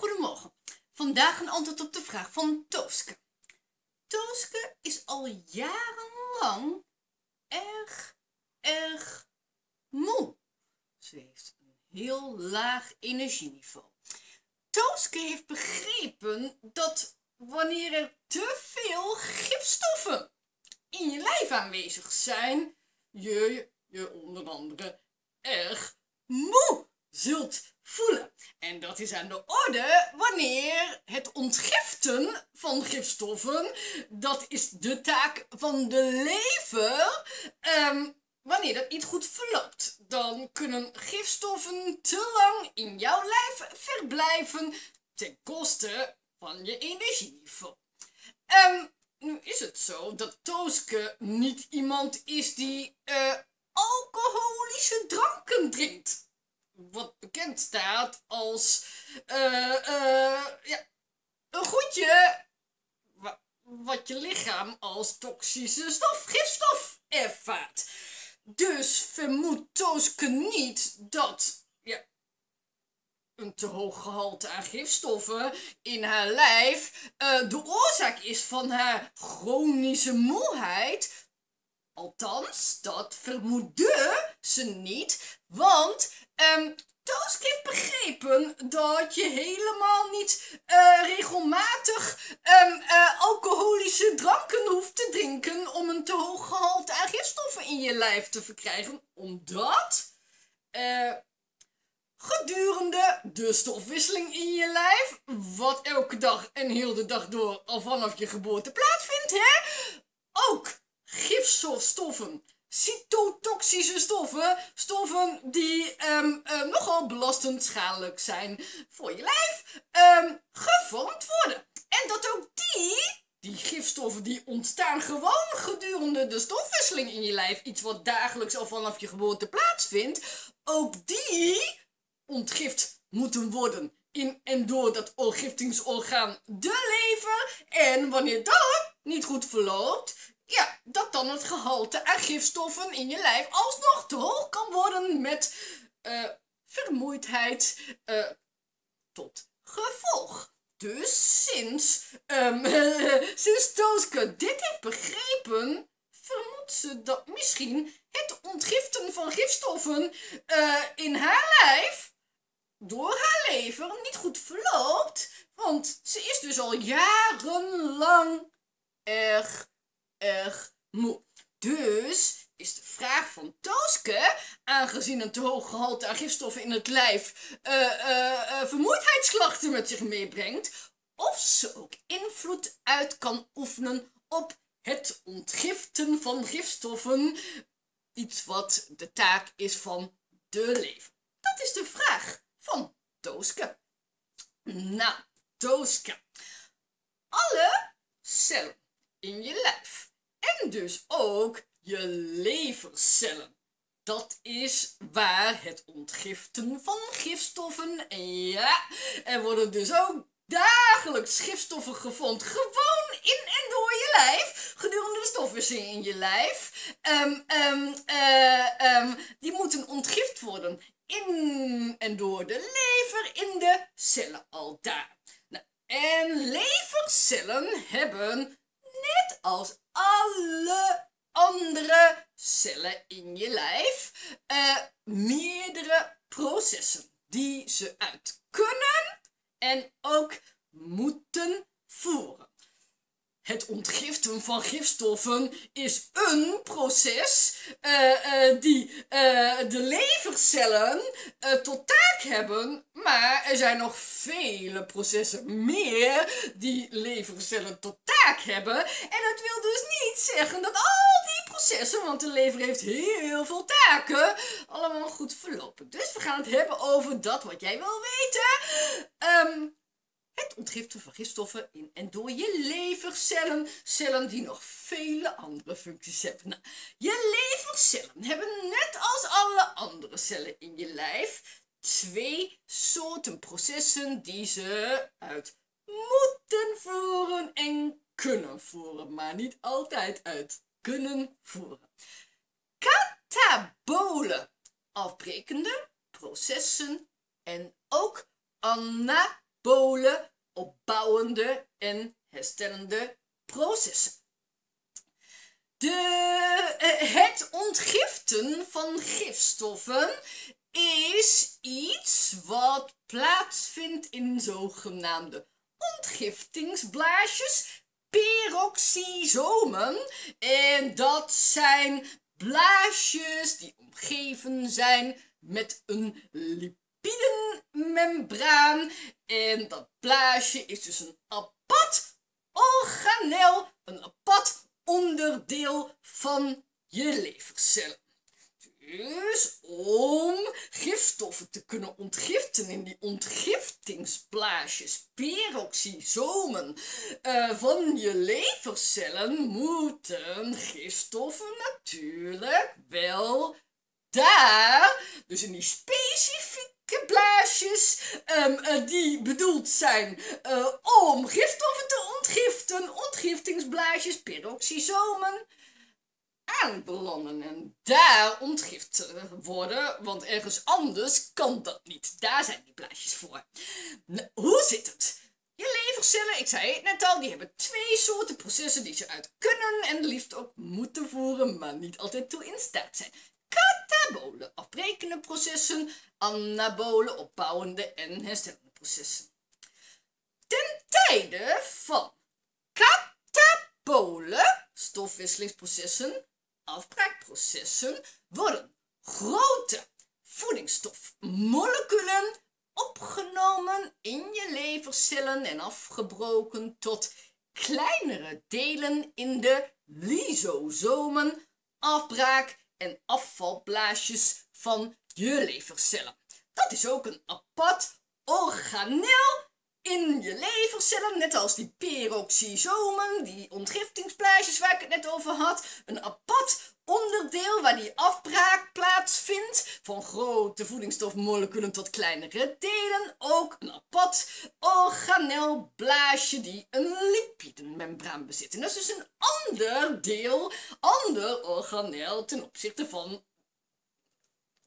Goedemorgen. Vandaag een antwoord op de vraag van Tooske. Tooske is al jarenlang erg, erg moe. Ze heeft een heel laag energieniveau. Tooske heeft begrepen dat wanneer er te veel gifstoffen in je lijf aanwezig zijn, je je onder andere erg moe zult voelen. En dat is aan de orde wanneer het ontgiften van gifstoffen, dat is de taak van de lever, ehm, wanneer dat niet goed verloopt. Dan kunnen gifstoffen te lang in jouw lijf verblijven ten koste van je energieniveau. Um, nu is het zo dat Tooske niet iemand is die uh, alcoholische dranken drinkt bekend staat als uh, uh, ja, een goedje wat je lichaam als toxische stof, gifstof ervaart. Dus vermoedt Tooske niet dat ja, een te hoog gehalte aan gifstoffen in haar lijf uh, de oorzaak is van haar chronische moeheid. Althans, dat vermoedde ze niet, want Um, Toosk heeft begrepen dat je helemaal niet uh, regelmatig um, uh, alcoholische dranken hoeft te drinken om een te hoog gehalte aan gifstoffen in je lijf te verkrijgen. Omdat uh, gedurende de stofwisseling in je lijf, wat elke dag en heel de dag door al vanaf je geboorte plaatsvindt, hè, ook gifstoffen cytotoxische stoffen. Stoffen die um, nogal belastend schadelijk zijn voor je lijf. Um, gevormd worden. En dat ook die, die gifstoffen die ontstaan gewoon gedurende de stofwisseling in je lijf. Iets wat dagelijks al vanaf je geboorte plaatsvindt. Ook die ontgift moeten worden in en door dat ontgiftingsorgaan de lever. En wanneer dat niet goed verloopt, ja, dat het gehalte aan gifstoffen in je lijf alsnog te hoog kan worden met uh, vermoeidheid uh, tot gevolg. Dus sinds, um, sinds Tooske dit heeft begrepen, vermoedt ze dat misschien het ontgiften van gifstoffen uh, in haar lijf door haar lever niet goed verloopt. Want ze is dus al jarenlang erg erg moe. Dus is de vraag van Tooske, aangezien een te hoog gehalte aan gifstoffen in het lijf uh, vermoeidheidsklachten met zich meebrengt, of ze ook invloed uit kan oefenen op het ontgiften van gifstoffen. Iets wat de taak is van de lever. Dat is de vraag van Tooske. Nou, Tooske. Alle cellen in je dus ook je levercellen. Dat is waar het ontgiften van gifstoffen. En ja, er worden dus ook dagelijks gifstoffen gevonden. Gewoon in en door je lijf. Gedurende de stofwisseling in je lijf. Um, um, um, die moeten ontgift worden. In en door de lever in de cellen al daar. Nou, en levercellen hebben net als alle andere cellen in je lijf uh, meerdere processen die ze uit kunnen en ook moeten voeren. Het ontgiften van gifstoffen is een proces uh, die uh, de levercellen tot taak hebben, maar er zijn nog vele processen meer die levercellen tot taak hebben. En dat wil dus niet zeggen dat al die processen, want de lever heeft heel veel taken, allemaal goed verlopen. Dus we gaan het hebben over dat wat jij wil weten. Um, het ontgiften van gifstoffen in en door je levercellen. Cellen die nog vele andere functies hebben. Nou, je levercellen hebben net als alle andere cellen in je lijf twee soorten processen die ze uit moeten voeren en kunnen voeren, maar niet altijd uit kunnen voeren. Katabole, afbrekende processen en ook anabolen, opbouwende en herstellende processen. De, eh, het ontgiften van gifstoffen is iets wat plaatsvindt in zogenaamde ontgiftingsblaasjes, peroxisomen. En dat zijn blaasjes die omgeven zijn met een lipidenmembraan. En dat blaasje is dus een apart organel, een apart onderdeel van je levercellen. Dus om gifstoffen te kunnen ontgiften in die ontgiftingsblaasjes, peroxisomen uh, van je levercellen, moeten gifstoffen natuurlijk wel daar, dus in die specifieke blaasjes um, die bedoeld zijn uh, om gifstoffen te ontgiften, ontgiftingsblaasjes, peroxisomen, aanbelanden en daar ontgift worden, want ergens anders kan dat niet. Daar zijn die blaasjes voor. Hoe zit het? Je levercellen, ik zei het net al, die hebben twee soorten processen die ze uit kunnen en liefst ook moeten voeren, maar niet altijd toe in staat zijn. Katabolen, afbrekende processen, anabolen, opbouwende en herstellende processen. Ten tijde van katabolen, stofwisselingsprocessen, afbraakprocessen worden grote voedingsstofmoleculen opgenomen in je levercellen en afgebroken tot kleinere delen in de lysosomen, afbraak- en afvalblaasjes van je levercellen. Dat is ook een apart organel in je levercellen, net als die peroxisomen, die ontgiftingsplaatjes waar ik het net over had, een apart onderdeel waar die afbraak plaatsvindt van grote voedingsstofmoleculen tot kleinere delen, ook een apart organel blaasje die een lipidenmembraan bezit. En dat is dus een ander deel, ander organel ten opzichte van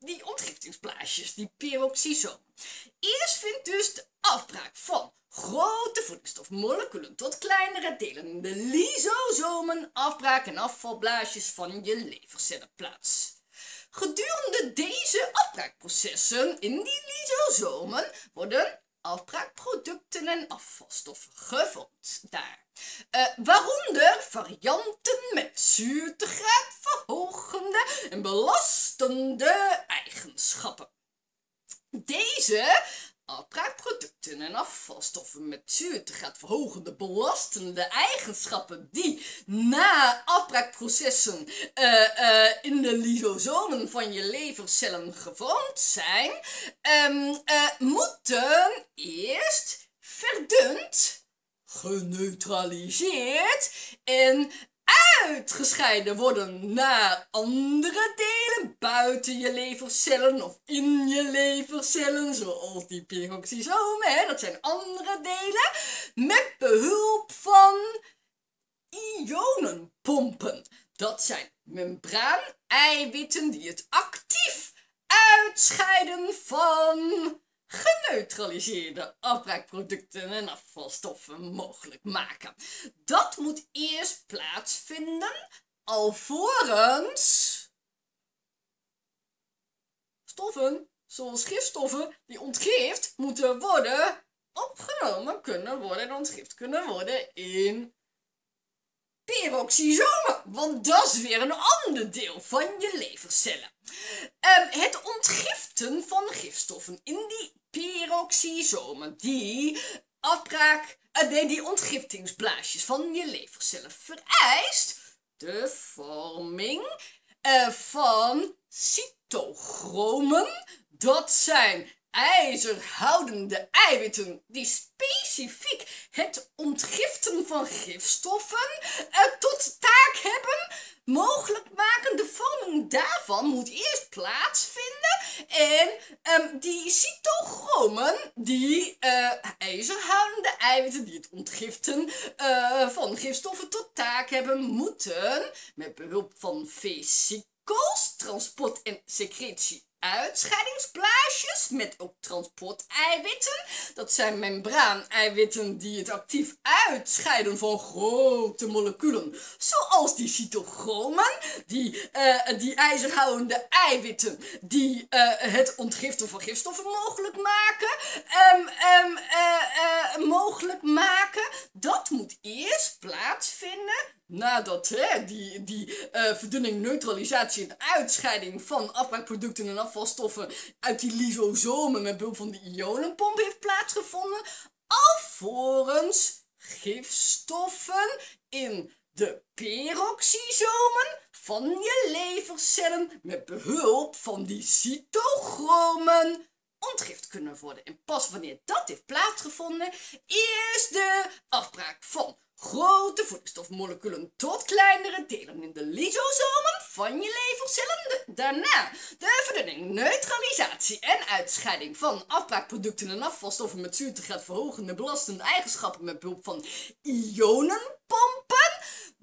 die ontgiftingsblaasjes, die peroxisomen. Eerst vindt dus de afbraak van grote voedingsstofmoleculen tot kleinere delen, de lysosomen, afbraak- en afvalblaasjes van je levercellen plaats. Gedurende deze afbraakprocessen in die lysosomen worden afbraakproducten en afvalstoffen gevormd daar. Uh, waaronder varianten met zuurtegraad verhogende en belastende eigenschappen. Deze afbraakproducten en afvalstoffen met zuurtegraad verhogende belastende eigenschappen die na afbraakprocessen uh, uh, in de lysosomen van je levercellen gevormd zijn, um, uh, moeten eerst verdund, geneutraliseerd en uitgescheiden worden naar andere delen buiten je levercellen of in je levercellen, zoals die peroxisomen, hè, dat zijn andere delen, met behulp van ionenpompen. Dat zijn membraan-eiwitten die het actief uitscheiden van geneutraliseerde afbraakproducten en afvalstoffen mogelijk maken. Dat moet eerst plaatsvinden alvorens stoffen, zoals gifstoffen, die ontgift moeten worden opgenomen kunnen worden en ontgift kunnen worden in peroxisomen. Want dat is weer een ander deel van je levercellen. Um, het ontgiften van gifstoffen in die peroxisomen, die afbraak, uh, nee, die ontgiftingsblaasjes van je levercellen vereist de vorming uh, van cytochromen. Dat zijn ijzerhoudende eiwitten die specifiek het ontgiften van gifstoffen uh, tot taak hebben. Mogelijk maken de vorming daarvan moet eerst plaatsvinden en um, die cytochromen, die uh, ijzerhoudende eiwitten die het ontgiften uh, van gifstoffen tot taak hebben, moeten met behulp van vesicels, transport en secretie met ook transporteiwitten. Dat zijn membraan-eiwitten die het actief uitscheiden van grote moleculen, zoals die cytochromen, die, uh, die ijzerhoudende eiwitten die uh, het ontgiften van gifstoffen mogelijk maken. Um, um, uh, mogelijk maken. Dat moet eerst plaatsvinden nadat hè, die, die verdunning, neutralisatie en uitscheiding van afbraakproducten en afvalstoffen uit die lysosomen met behulp van de ionenpomp heeft plaatsgevonden, alvorens gifstoffen in de peroxisomen van je levercellen met behulp van die cytochromen ontgift kunnen worden. En pas wanneer dat heeft plaatsgevonden, is de afbraak van grote voedingsstofmoleculen tot kleinere delen in de lysosomen van je levercellen. Daarna de verdunning, neutralisatie en uitscheiding van afbraakproducten en afvalstoffen met zuurtegraad verhogende belastende eigenschappen met behulp van ionenpompen.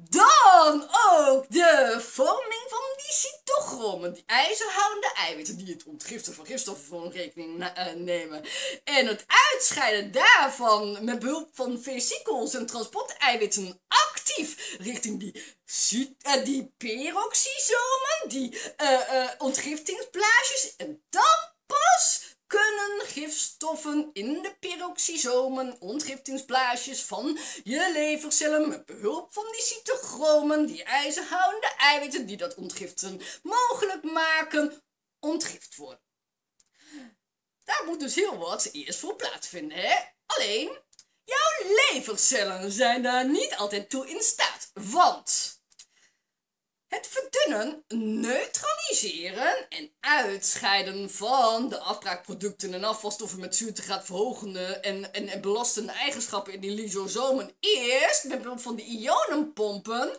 Dan ook de vorming van die cytochromen, die ijzerhoudende eiwitten die het ontgiften van gifstoffen voor rekening uh, nemen. En het uitscheiden daarvan met behulp van vesicels en transporteiwitten actief richting die, uh, die peroxisomen, die uh. En dan pas kunnen gifstoffen in de peroxisomen, ontgiftingsblaasjes van je levercellen met behulp van die cytochromen, die ijzerhoudende eiwitten die dat ontgiften mogelijk maken, ontgift worden. Daar moet dus heel wat eerst voor plaatsvinden, hè? Alleen, jouw levercellen zijn daar niet altijd toe in staat, want neutraliseren en uitscheiden van de afbraakproducten en afvalstoffen met zuurtegraad verhogende en, en, en belastende eigenschappen in die lysosomen eerst met behulp van de ionenpompen,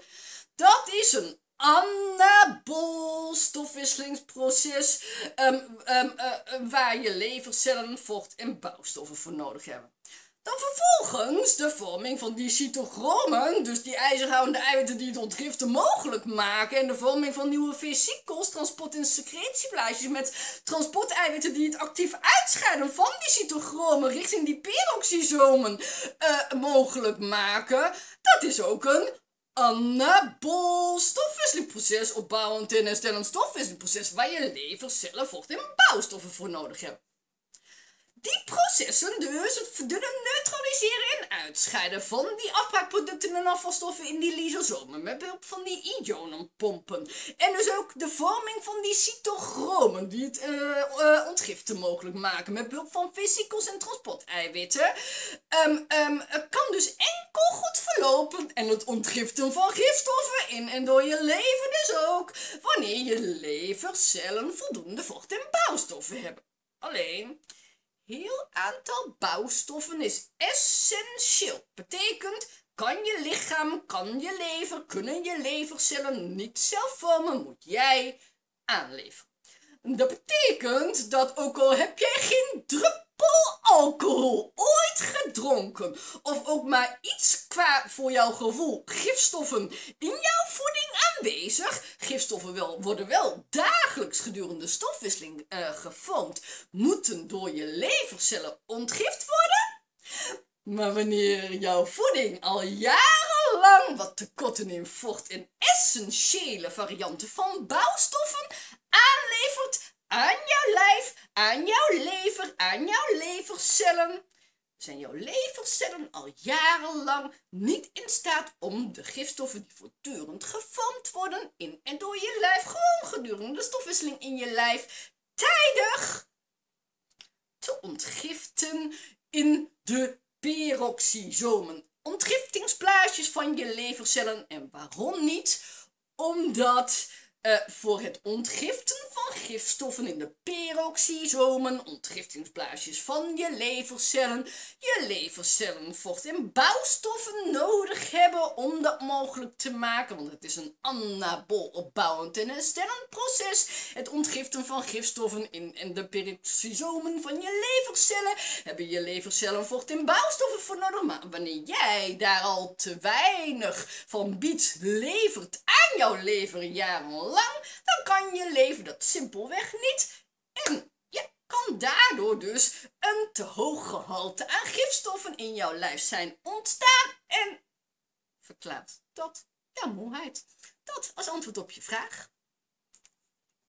dat is een anabool stofwisselingsproces um, um, uh, waar je levercellen, vocht en bouwstoffen voor nodig hebben. Dan vervolgens de vorming van die cytochromen, dus die ijzerhoudende eiwitten die het ontgiften mogelijk maken. En de vorming van nieuwe vesicels, transport- en secretieblaadjes met transporteiwitten die het actief uitscheiden van die cytochromen richting die peroxisomen uh, mogelijk maken. Dat is ook een anabool stofwisselingproces, opbouwend en herstellend stofwisselingproces, waar je levercellen, vocht en bouwstoffen voor nodig hebt. Die processen dus het verdunnen, neutraliseren en uitscheiden van die afbraakproducten en afvalstoffen in die lysosomen met behulp van die ionenpompen. En dus ook de vorming van die cytochromen die het uh, uh, ontgiften mogelijk maken met behulp van vesicels en transporteiwitten. Um, um, kan dus enkel goed verlopen en het ontgiften van gifstoffen in en door je leven dus ook wanneer je levercellen voldoende vocht en bouwstoffen hebben. Alleen heel aantal bouwstoffen is essentieel. Betekent, kan je lichaam, kan je lever, kunnen je levercellen niet zelf vormen, moet jij aanleveren. Dat betekent dat ook al heb jij geen druppel alcohol ooit gedronken, of ook maar iets qua voor jouw gevoel gifstoffen in jouw voeding aanwezig, gifstoffen wel, worden wel dagelijks gedurende stofwisseling uh, gevormd, moeten door je levercellen ontgift worden. Maar wanneer jouw voeding al jarenlang wat tekorten in vocht en essentiële varianten van bouwstoffen aanlevert aan jouw lijf, aan jouw lever, aan jouw levercellen, zijn jouw levercellen al jarenlang niet in staat om de gifstoffen die voortdurend gevormd worden in en door je lijf, gewoon gedurende de stofwisseling in je lijf, tijdig te ontgiften in de peroxisomen. Ontgiftingsblaasjes van je levercellen. En waarom niet? Omdat uh, voor het ontgiften gifstoffen in de peroxisomen, ontgiftingsblaasjes van je levercellen, je levercellen vocht en bouwstoffen nodig hebben om dat mogelijk te maken, want het is een anabool opbouwend en herstellend proces. Het ontgiften van gifstoffen in, de peroxisomen van je levercellen. Hebben je levercellen vocht en bouwstoffen voor nodig, maar wanneer jij daar al te weinig van biedt, levert aan jouw lever jarenlang, dan kan je lever dat niet kan daardoor dus een te hoog gehalte aan gifstoffen in jouw lijf zijn ontstaan en verklaart dat jouw moeheid. Dat als antwoord op je vraag.